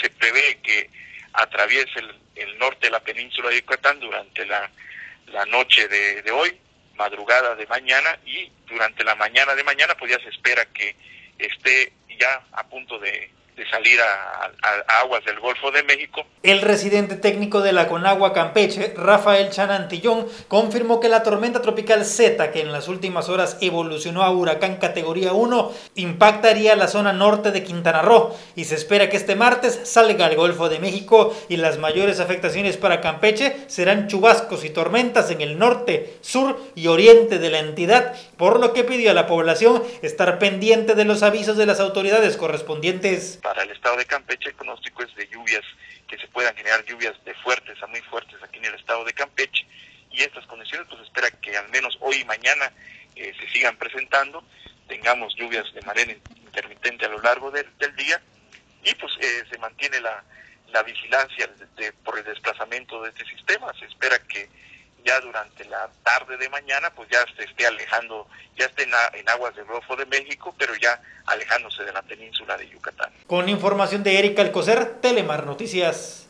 se prevé que atraviese el, norte de la península de Yucatán durante la, noche de, de, hoy, madrugada de mañana y durante la mañana de mañana pues ya se espera que esté ya a punto de, de salir a, aguas del Golfo de México. El residente técnico de la Conagua Campeche, Rafael Chanantillón, confirmó que la tormenta tropical Z, que en las últimas horas evolucionó a huracán categoría 1, impactaría la zona norte de Quintana Roo y se espera que este martes salga al Golfo de México y las mayores afectaciones para Campeche serán chubascos y tormentas en el norte, sur y oriente de la entidad, por lo que pidió a la población estar pendiente de los avisos de las autoridades correspondientes para el estado de Campeche, el pronóstico es de lluvias, que se puedan generar lluvias de fuertes a muy fuertes aquí en el estado de Campeche. Y estas condiciones, pues espera que al menos hoy y mañana eh, se sigan presentando, tengamos lluvias de manera intermitente a lo largo del día y pues eh, se mantiene la, la vigilancia por el desplazamiento de este sistema. Se espera que ya durante la tarde de mañana pues ya se esté alejando, ya esté en, aguas del Golfo de México, pero ya alejándose de la península de Yucatán. Con información de Erika Alcocer, Telemar Noticias.